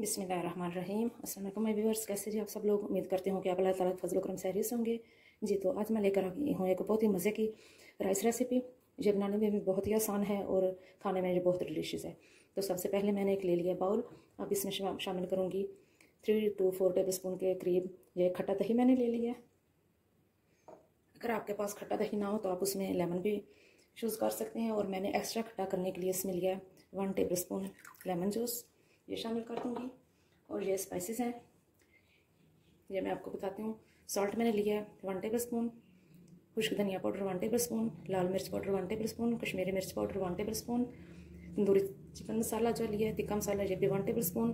बिसमीम असल मैं व्यूवर्स कैसे जी आप सब लोग? उम्मीद करते हो कि आप अल्लाह ताला फजल करम सहरी से होंगे। जी तो आज मैं लेकर आई हूँ एक बहुत ही मज़े की राइस रेसिपी। ये बनाने में भी बहुत ही आसान है और खाने में ये बहुत डिलीशियस है। तो सबसे पहले मैंने एक ले लिया बाउल। अब इसमें शामिल करूँगी three to four tablespoon के करीब ये खट्टा दही मैंने ले लिया। अगर आपके पास खट्टा दही ना हो तो आप उसमें लेमन भी चूज़ कर सकते हैं और मैंने एक्स्ट्रा खट्टा करने के लिए इसमें लिया है one tablespoon lemon juice ये शामिल कर दूँगी। और ये स्पाइसेस हैं। ये मैं आपको बताती हूँ। सॉल्ट मैंने लिया है वन टेबल स्पून खुश्क धनिया पाउडर वन टेबल स्पून लाल मिर्च powder one tablespoon Kashmiri मिर्च powder one tablespoon tandoori chicken masala जो लिया है तिक्का मसाला, ये भी वन टेबल स्पून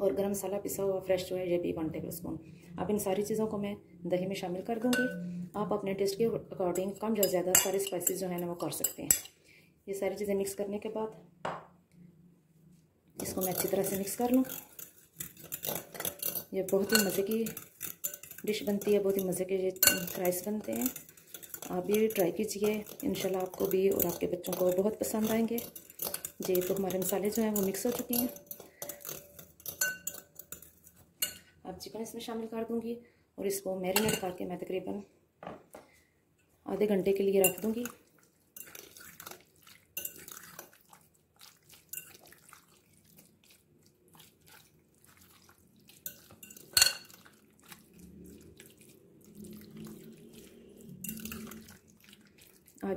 और गरम मसाला पिसा हुआ फ्रेश जो है, ये भी वन टेबल स्पून अब इन सारी चीज़ों को मैं दही में शामिल कर दूँगी। आप अपने टेस्ट के अकॉर्डिंग कम या ज़्यादा सारे स्पाइसेस जो है ना, वो कर सकते हैं। ये सारी चीज़ें मिक्स करने के बाद इसको मैं अच्छी तरह से मिक्स कर लूँ। ये बहुत ही मज़े की डिश बनती है, बहुत ही मज़े के ये राइस बनते हैं। आप भी ट्राई कीजिए, इंशाल्लाह आपको भी और आपके बच्चों को बहुत पसंद आएँगे। जी तो हमारे मसाले जो हैं वो मिक्स हो चुके हैं। अब चिकन इसमें शामिल कर दूँगी और इसको मैरिनेट करके मैं तकरीबन आधे घंटे के लिए रख दूँगी।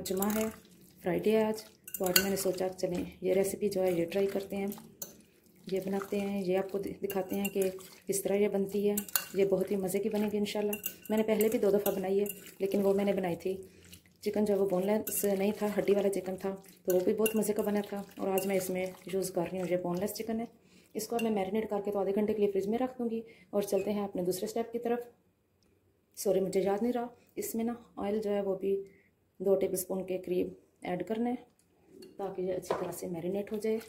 आज जुमा है, फ्राइडे है आज तो आज मैंने सोचा चलें, ये रेसिपी जो है, ये ट्राई करते हैं। ये बनाते हैं, ये आपको दिखाते हैं कि किस तरह ये बनती है। ये बहुत ही मज़े की बनेगी इन मैंने पहले भी दो दफ़ा बनाई है, लेकिन वो मैंने बनाई थी। चिकन जब वो बोनलेस नहीं था, हड्डी वाला चिकन था तो वो भी बहुत मज़े का बना था। और आज मैं इसमें यूज़ कर रही हूँ, ये बोनलेस चिकन है। इसको मैं मैरिनेट करके तो आधे घंटे के लिए फ्रिज में रख दूँगी और चलते हैं अपने दूसरे स्टेप की तरफ़। सॉरी मुझे याद नहीं रहा। इसमें ना ऑयल जो है, वो भी दो टेबल स्पून के करीब ऐड करना है ताकि ये अच्छी तरह से मैरिनेट हो जाए।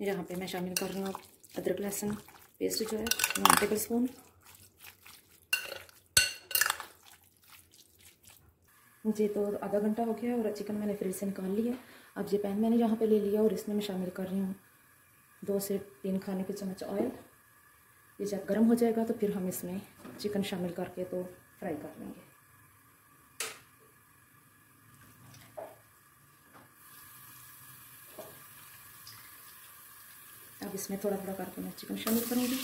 यहाँ पे मैं शामिल कर रही हूँ अदरक लहसुन पेस्ट जो है वन टेबल स्पून जी तो आधा घंटा हो गया है और चिकन मैंने फ्रिज से निकाल लिया। अब ये पैन मैंने यहाँ पे ले लिया और इसमें मैं शामिल कर रही हूँ दो से तीन खाने के चम्मच ऑयल ये जब गर्म हो जाएगा तो फिर हम इसमें चिकन शामिल करके तो फ्राई कर लेंगे। अब इसमें थोड़ा थोड़ा करके मैं चिकन शामिल करूँगी।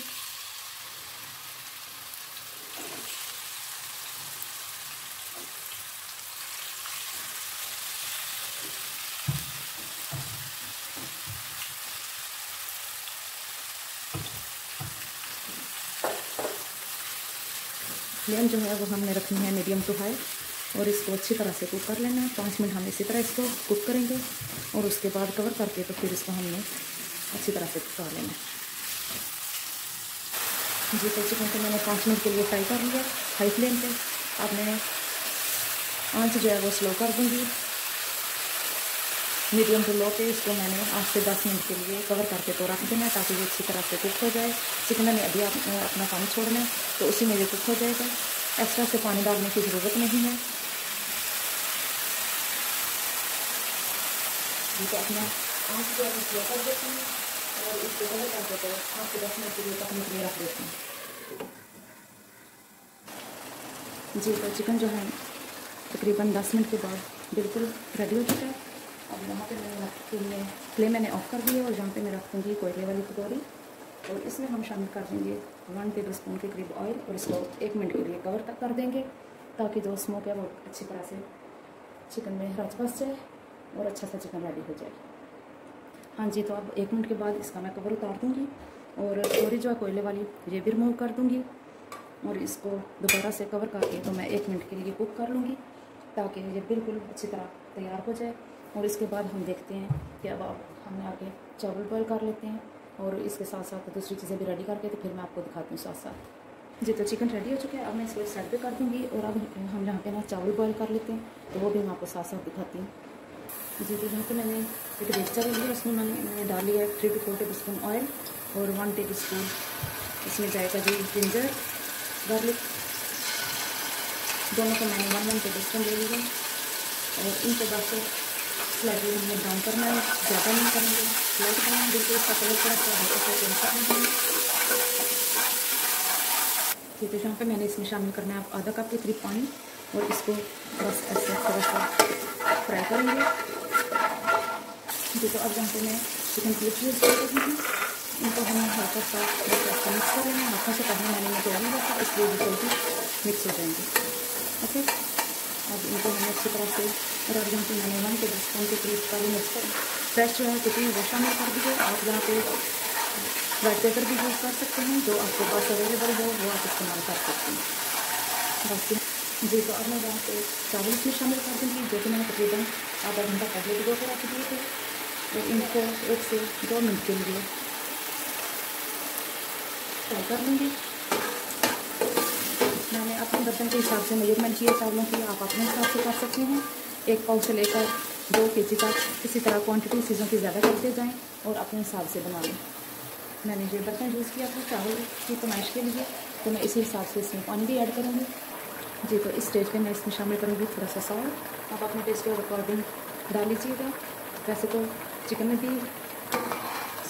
फ्लेम जो है वो हमने रखनी है मीडियम टू हाई और इसको अच्छी तरह से कुक कर लेना है। पाँच मिनट हम इसी तरह इसको कुक करेंगे और उसके बाद कवर करके तो फिर इसको हमने अच्छी तरह से पका लेना है। जी तो चिकन को मैंने पाँच मिनट के लिए फ्राई कर लिया हाई फ्लेम पे, अब मैं आँच जो है वो स्लो कर दूँगी। मीडियम टू लो पे इसको मैंने आठ से दस मिनट के लिए कवर करके तो रख देना ताकि ये अच्छी तरह से कुक हो जाए। चिकन ने अभी आप अपना पानी छोड़ना है तो उसी में ये कुक हो जाएगा। एक्स्ट्रा से पानी डालने की ज़रूरत नहीं है। तो अपना जो है स्लो कर हैं और इसको कवर कर देते हैं। आठ से दस मिनट के लिए लिए रख जी तो चिकन जो है, तकरीबन दस मिनट के बाद बिल्कुल रेडी हो चुका है। अब यहाँ पे मैंने रख लिए फ्लेम मैंने ऑफ़ कर दिया और यहाँ पे मैं रख दूँगी कोयले वाली कटोरी और इसमें हम शामिल कर देंगे वन टेबल स्पून के करीब ऑयल और इसको एक मिनट के लिए कवर तक कर देंगे ताकि जो स्मोक है वो अच्छी तरह से चिकन में रच बस जाए और अच्छा सा चिकन रेडी हो जाए हाँ जी तो अब एक मिनट के बाद इसका मैं कवर उतार दूँगी और कटोरी जो है कोयले वाली ये भी रिमूव कर दूँगी और इसको दोबारा से कवर करके तो मैं एक मिनट के लिए कुक कर लूँगी ताकि ये बिल्कुल अच्छी तरह तैयार हो जाए और इसके बाद हम देखते हैं कि अब आप, हमने आगे चावल बॉयल कर लेते हैं और इसके साथ साथ दूसरी चीज़ें भी रेडी करके तो फिर मैं आपको दिखाती हूँ साथ साथ। जी तो चिकन रेडी हो चुका है। अब मैं इसको साइड पे कर दूँगी और अब हम यहाँ पे ना चावल बॉयल कर लेते हैं। तो वो भी मैं आपको साथ साथ दिखाती हूँ। जी तो यहाँ पे मैंने एक रेस्टा ले लिया उसमें मैंने मैंने डाली है three two four tablespoon oil और वन टेबल स्पून इसमें जाएगा जी जिंजर गार्लिक दोनों को मैंने वन वन टेबल स्पून ले लिया और इनको बस स्लाइडली हमने ब्राउन करना है ज़्यादा नहीं करेंगे लाइट बनाना बिल्कुल इसका कलर थोड़ा सा हल्का सा चेंज करना है ठीक है जहाँ पे मैंने इसमें शामिल करना है। आप आधा कप के करीब पानी और इसको बस ऐसे थोड़ा सा फ्राई करेंगे। जी तो अब जहाँ पे मैं चिकन क्यूब्स यूज़ कर रही हूँ। इनको हम हल्का सा मिक्स कर हैं हाथों से पहले मैंने इनको नहीं रखा इसलिए जल्दी मिक्स हो जाएँगे। ओके अब इनको हमें अच्छी तरह से और अब जहाँ पे मैंने वन टेबल स्पून के करीब काली मिर्च फ्रेश जो है कुकिंग वो शामिल कर दीजिए आप यहाँ पे वाइट पेपर भी यूज़ कर सकते हैं जो आपके पास अवेलेबल हो वो आप इस्तेमाल कर सकते हैं बस जी तो अब मैं वहाँ पे चावल इसमें शामिल कर दूँगी जो कि मैंने तकरीबन आधा घंटा पहले भी कर रख दिए थे और इनको एक से दो मिनट के लिए फ्राई कर लूँगी मैंने अपने बर्तन के हिसाब से मेज़रमेंट किए चावलों की आप अपने हिसाब से कर सकते हैं एक पाव से लेकर दो के जी तक इसी तरह क्वांटिटी चीज़ों की ज़्यादा करते जाएँ और अपने हिसाब से बना लें। मैंने जो बर्तन यूज़ किया था चावल की कमाइश के लिए तो मैं इसी हिसाब से इसमें पानी भी ऐड करूँगी। जी तो इस स्टेज पे मैं इसमें शामिल करूँगी थोड़ा सा सॉल्ट आप अपने टेस्ट के अकॉर्डिंग डाल लीजिएगा। वैसे तो चिकन में भी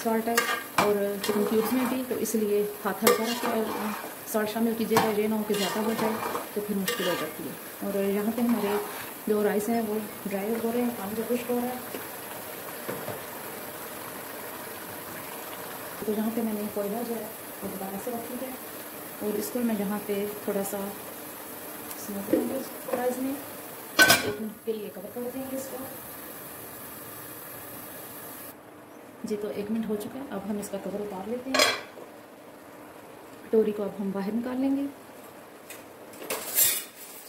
सॉल्ट है। और चिकन क्यूब्स में भी तो इसलिए हाथ हल्का रखें और सॉल्ट शामिल कीजिएगा, ये ना हो कि ज़्यादा हो जाए तो फिर मुश्किल हो जाती है। और यहाँ पे हमारे जो राइस हैं, वो ड्राई हो रहे हैं, पानी जो खुश्क हो रहा है। तो यहाँ पे मैंने कोयला जो है, वो दोबारा से रखी है। और इसको मैं यहाँ पे थोड़ा सा स्मोक करूँगी राइस में। एक के लिए कवर कर देंगे इसको। जी तो एक मिनट हो चुका है। अब हम इसका कवर उतार लेते हैं। टोरी को अब हम बाहर निकाल लेंगे।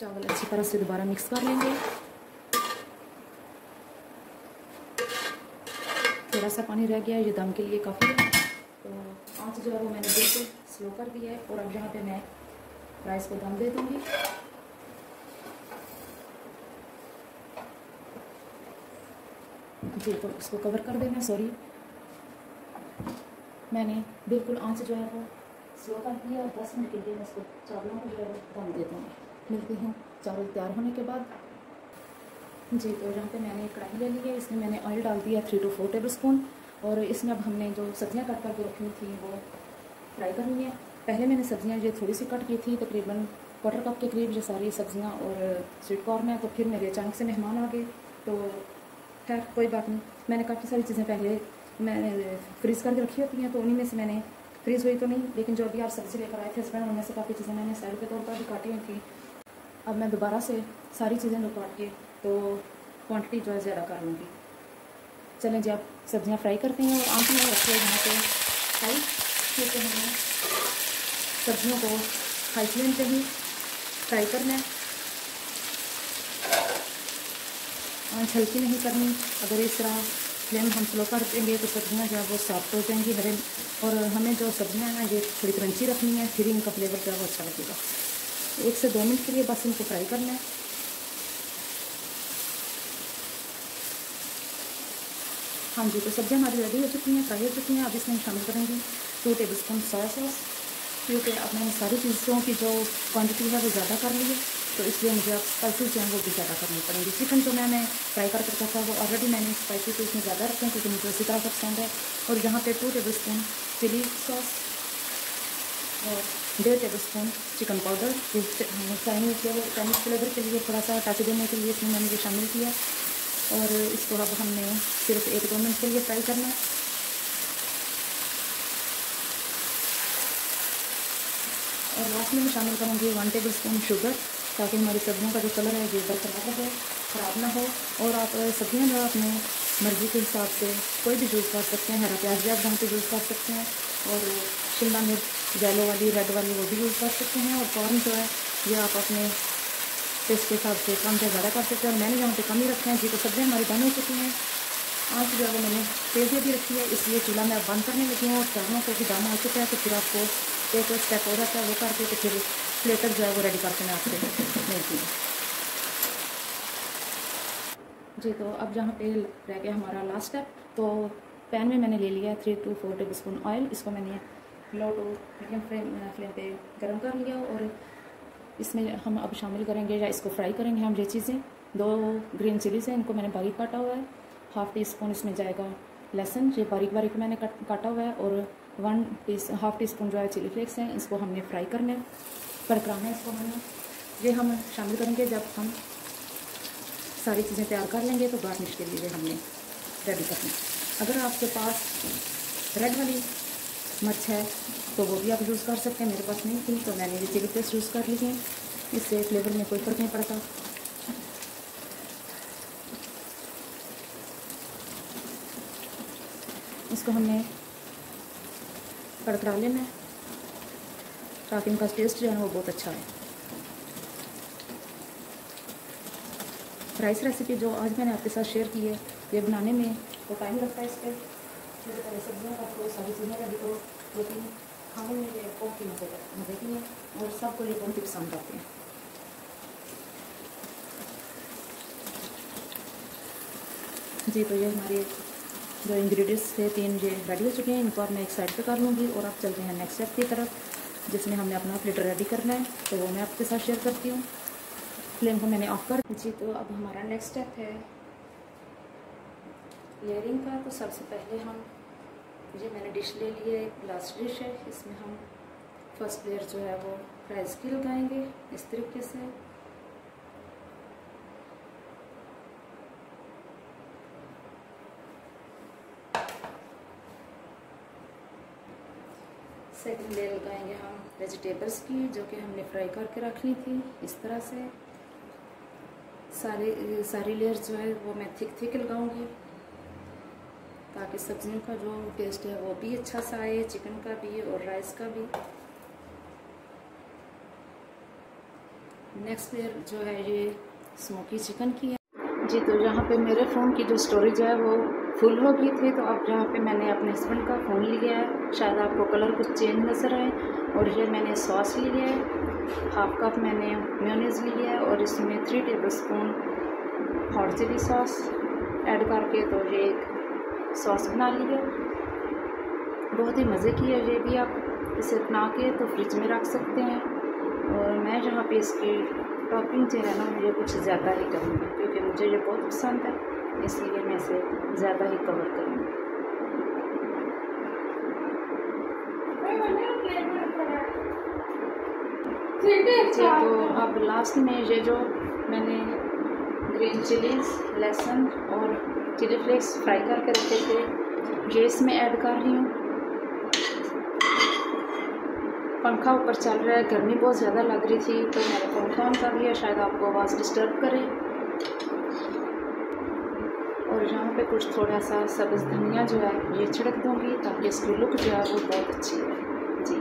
चावल अच्छी तरह से दोबारा मिक्स कर लेंगे। थोड़ा सा पानी रह गया ये दम के लिए काफ़ी है। तो आँच जो है वो मैंने बिल्कुल स्लो कर दिया है और अब यहाँ पे मैं राइस को दम दे दूँगी। जी तो इसको कवर कर देना सॉरी मैंने बिल्कुल आँच जो है वो स्लो कर दिया और दस मिनट के लिए मैं इसको चावलों को जो है वो दम दे दूँगी मिलती हूँ। चावल तैयार होने के बाद। जी तो यहाँ पे मैंने कढ़ाई ले ली है। इसमें मैंने ऑयल डाल दिया three to four tablespoon और इसमें अब हमने जो सब्ज़ियाँ कट करके रखी हुई थी, वो फ्राई करनी है। पहले मैंने सब्ज़ियाँ ये थोड़ी सी कट की थी, तकरीबन क्वार्टर कप के करीब ये सारी सब्ज़ियाँ और स्वीट कॉर्न है तो फिर मेरे अचानक से मेहमान आ गए। तो खैर, कोई बात नहीं। मैंने काफ़ी सारी चीज़ें पहले मैंने फ्रीज़ करके रखी होती हैं तो उन्हीं में से मैंने फ्रीज़ हुई तो नहीं, लेकिन जो अभी आप सब्ज़ी लेकर आए थे हस्बैंड उनमें से काफ़ी चीज़ें मैंने साइड के तौर पर भी काटी हुई थी। अब मैं दोबारा से सारी चीज़ें जो काट के तो क्वांटिटी जो है ज़्यादा कर लूँगी। चलें जी, आप सब्ज़ियाँ फ्राई करते हैं और आँख में रखिए यहाँ पे। फ्राई फिर हमने सब्जियों को हाई फ्लेम पे ही फ्राई करना है। आँच हल्की नहीं करनी, अगर इस तरह फ्लेम हम स्लो कर देंगे तो सब्ज़ियाँ जो है वो सॉफ्ट हो जाएँगी हरे। और हमें जो सब्ज़ियाँ हैं, ये थोड़ी क्रंची रखनी है, फिर इनका फ्लेवर जो है वो अच्छा लगेगा। एक से दो मिनट के लिए बस इनको फ्राई करना है। हाँ जी तो सब्ज़ियाँ हमारी रेडी हो चुकी हैं फ्राई हो चुकी हैं। अब इसमें शामिल करेंगे two tablespoon soya sauce क्योंकि अब मैंने सारी चीज़ों की जो क्वांटिटी है वो ज़्यादा कर ली है। तो इसलिए मुझे अब स्पाइसेस जो हैं वो भी ज़्यादा करनी पड़ेंगी। चिकन जो मैंने फ्राई कर रखा था वो ऑलरेडी मैंने स्पाइसी तो इसमें ज़्यादा रखे हैं क्योंकि मुझे उसी तरह का पसंद है। और यहाँ पे two tablespoon chilli sauce और डेढ़ tablespoon chicken powder Chinese flavour Chinese flavour के लिए थोड़ा सा टच देने के लिए इसमें मैंने ये शामिल किया। और इसको अब हमने सिर्फ़ एक दो मिनट के लिए फ्राई करना और लास्ट में मैं शामिल करूँगी वन टेबल स्पून शुगर ताकि हमारी सब्जियों का जो कलर है ये बरकरार रहे, ख़राब ना हो। और आप सब्ज़ियाँ जो अपने मर्ज़ी के हिसाब से कोई भी जूस कर सकते हैं, हरा प्याज भी आप जहाँ पे यूज़ कर सकते हैं, और शिमला मिर्च येलो वाली रेड वाली, वो भी यूज़ कर सकते हैं, और कॉर्न जो है, ये आप अपने टेस्ट के हिसाब से कम से ज़्यादा कर सकते हैं। और मैंने जहाँ पे कम ही रखे हैं, जी तो सब्ज़ियाँ हमारी बन हो चुकी हैं। आज जो है मैंने तेज़ भी रखी है, इसलिए चूल्हा मैं बंद करने लगी हूँ, और चावलों को भी दाना हो चुका है तो फिर आपको एक स्टेप हो जाता है, वो करके तो फिर प्लेटर जो है वो रेडी करके मैं आपसे मिलती हूँ। जी तो अब जहाँ पे रह गया हमारा लास्ट स्टेप तो पैन में मैंने ले लिया three two four tablespoon oil इसको मैंने low to medium flame flame पे गर्म कर लिया और इसमें हम अब शामिल करेंगे या इसको फ्राई करेंगे हम ये चीज़ें। दो ग्रीन चिलीज हैं, इनको मैंने बारीक काटा हुआ है। हाफ़ टी स्पून इसमें जाएगा लहसुन, ये बारीक बारीक मैंने काटा हुआ है और one tea half teaspoon जो है चिली फ्लेक्स हैं, इसको हमने फ्राई करना कड़कराना है इसको हमने। ये हम शामिल करेंगे जब हम सारी चीज़ें तैयार कर लेंगे तो गार्निश के लिए हमने रेडी करना अगर आपके पास रेड वाली मिर्च है तो वो भी आप यूज़ कर सकते हैं। मेरे पास नहीं थी तो मैंने ये चिली पेस्ट यूज़ कर ली है। इससे फ्लेवर में कोई फ़र्क नहीं पड़ता। इसको हमने कड़कड़ा लेना ताकि इनका टेस्ट जो है वो बहुत अच्छा है। राइस रेसिपी जो आज मैंने आपके साथ शेयर की है, ये बनाने में तो टाइम लगता है इस पर सब्जियों का तो सारी चीज़ें रेडी करो लेकिन खाने में ये बहुत ही मज़े मज़े की है और सबको ये बहुत ही पसंद आते हैं। जी तो ये हमारे जो इंग्रेडिएंट्स थे, तीन ये रेडी हो चुके हैं, इनको अब मैं एक साइड पे कर लूँगी और अब चलते हैं नेक्स्ट स्टेप की तरफ़, जिसमें हमने अपना प्लेटर रेडी करना है तो वो मैं आपके साथ शेयर करती हूँ। फ्लेम को मैंने ऑफ़ कर जी तो अब हमारा नेक्स्ट स्टेप है लेयरिंग का। तो सबसे पहले हम, ये मैंने डिश ले ली है, एक ग्लास डिश है, इसमें हम फ़र्स्ट लेयर जो है वो राइस की लगाएँगे, इस तरीके से। सेकंड लेयर लगाएँगे हम वेजिटेबल्स की, जो कि हमने फ्राई करके रख ली थी, इस तरह से। सारी सारी लेयर जो है वो मैं थिक थिक लगाऊँगी, ताकि सब्जियों का जो टेस्ट है वो भी अच्छा सा आए चिकन का भी और राइस का भी। नेक्स्ट लेयर जो है ये स्मोकी चिकन की है। जी तो यहाँ पे मेरे फ़ोन की जो स्टोरेज है वो फुल हो गई थी तो अब यहाँ पे मैंने अपने हस्बैंड का फ़ोन लिया है। शायद आपको कलर कुछ चेंज नज़र आए। और ये मैंने सॉस लिया है हाफ़ कप मैंने म्योनीज लिया है और इसमें three tablespoon hot chilli sauce add करके तो ये एक सॉस बना ली है बहुत ही मज़े की है ये भी आप इसे बना के तो फ्रिज में रख सकते हैं। और मैं जहाँ पे इसकी टॉपिंग जो है ना, मुझे कुछ ज़्यादा ही करूँगी क्योंकि मुझे ये बहुत पसंद है, इसलिए मैं इसे ज़्यादा ही कवर करूँगी। तो अब लास्ट में ये जो मैंने ग्रीन चिलीज लहसुन और चिली फ्लेक्स फ्राई करके रखे थे, ये इसमें ऐड कर रही हूँ। पंखा ऊपर चल रहा है, गर्मी बहुत ज़्यादा लग रही थी तो मैंने पंखा ऑन कर लिया, शायद आपको आवाज़ डिस्टर्ब करे। और यहाँ पे कुछ थोड़ा सा सब्ज़ धनिया जो है, ये छिड़क दूँगी, ताकि इसकी लुक जो है वो बहुत अच्छी है जी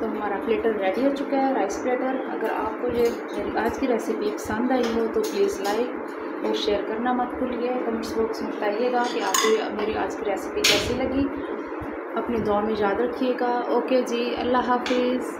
तो हमारा प्लेटर रेडी हो चुका है राइस प्लेटर अगर आपको ये मेरी आज की रेसिपी पसंद आई हो तो प्लीज़ लाइक और शेयर करना मत भूलिए। कमेंट्स बॉक्स में बताइएगा कि आपको मेरी आज की रेसिपी कैसी लगी। अपनी दुआ में याद रखिएगा। ओके जी अल्लाह हाफिज़।